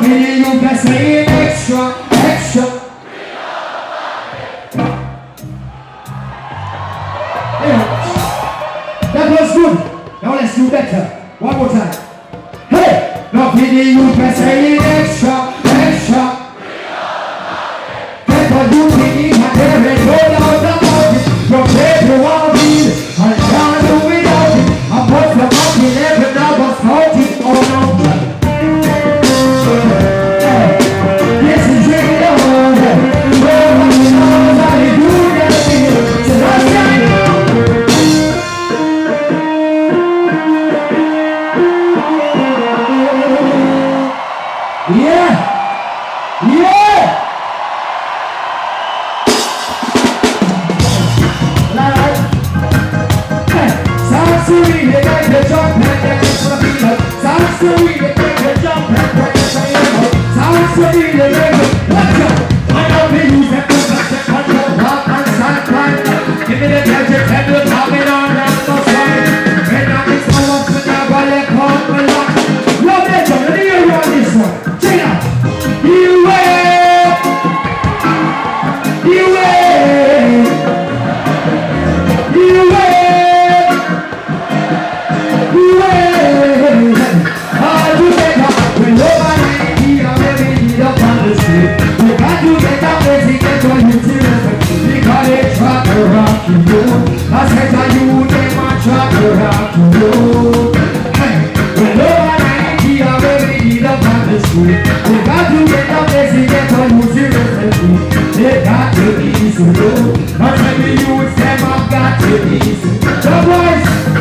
Pity, you can say extra, extra. That was good. Now let's do better. One more time. Hey! No you can say extra, extra. What you pity, Yeah! Yeah! Sweet, they make the jump and they get beat. Sounds sweet, they make the jump and they get beat. Sounds sweet, they make the watch out. I said to you, they might try to rock you. Hey, when nobody here maybe need up on the street. You got to get and see get what you serious. They got to be so low. But maybe you would say, I've got to be The boys,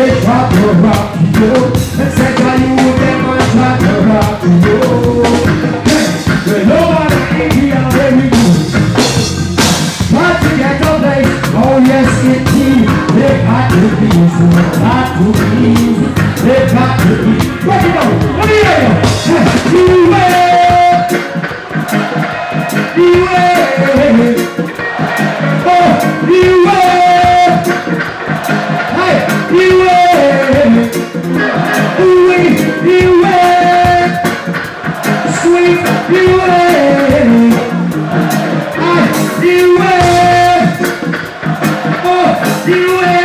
they try to rock you. And said that you would never try to rock you. Hey, hello, my lady, I'm very good. Got to get the place. Oh yes, indeed. They got to be so got to be. They got to be. you away.